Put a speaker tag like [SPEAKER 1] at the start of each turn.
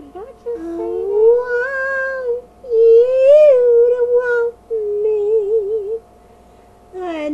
[SPEAKER 1] I just want you to want me. I